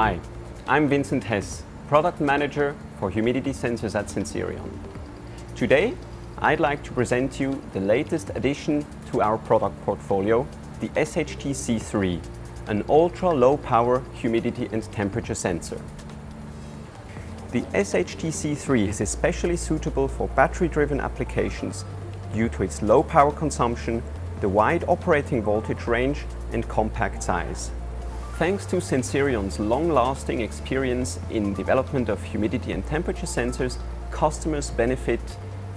Hi, I'm Vincent Hess, Product Manager for Humidity Sensors at Sensirion. Today, I'd like to present you the latest addition to our product portfolio, the SHT-C3, an ultra-low power humidity and temperature sensor. The SHT-C3 is especially suitable for battery-driven applications due to its low power consumption, the wide operating voltage range and compact size. Thanks to Sensirion's long-lasting experience in development of humidity and temperature sensors, customers benefit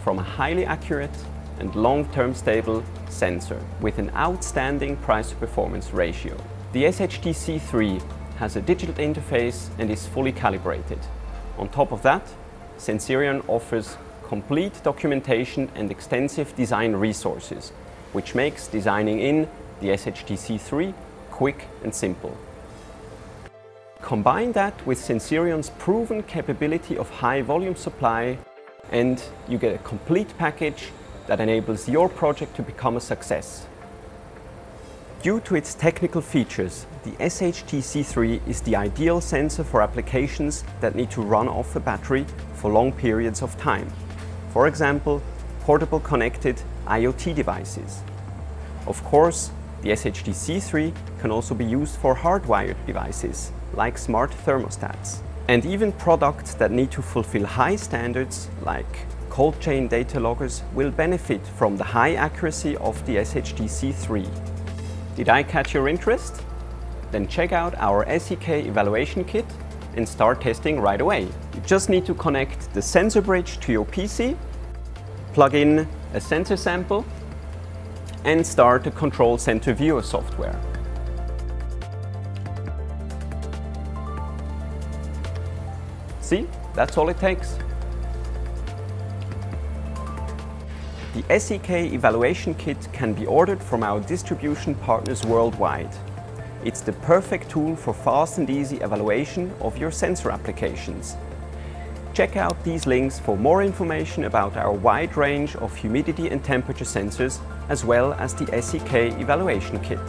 from a highly accurate and long-term stable sensor with an outstanding price-to-performance ratio. The SHT-C3 has a digital interface and is fully calibrated. On top of that, Sensirion offers complete documentation and extensive design resources, which makes designing in the SHT-C3 quick and simple. Combine that with Sensirion's proven capability of high volume supply and you get a complete package that enables your project to become a success. Due to its technical features, the SHT-C3 is the ideal sensor for applications that need to run off a battery for long periods of time. For example, portable connected IoT devices. Of course, the SHT-C3 can also be used for hardwired devices like smart thermostats. And even products that need to fulfill high standards, like cold chain data loggers, will benefit from the high accuracy of the SHT-C3. Did I catch your interest? Then check out our SEK evaluation kit and start testing right away. You just need to connect the sensor bridge to your PC, plug in a sensor sample, and start the Control Center Viewer software. See, that's all it takes. The SEK evaluation kit can be ordered from our distribution partners worldwide. It's the perfect tool for fast and easy evaluation of your sensor applications. Check out these links for more information about our wide range of humidity and temperature sensors, as well as the SEK evaluation kit.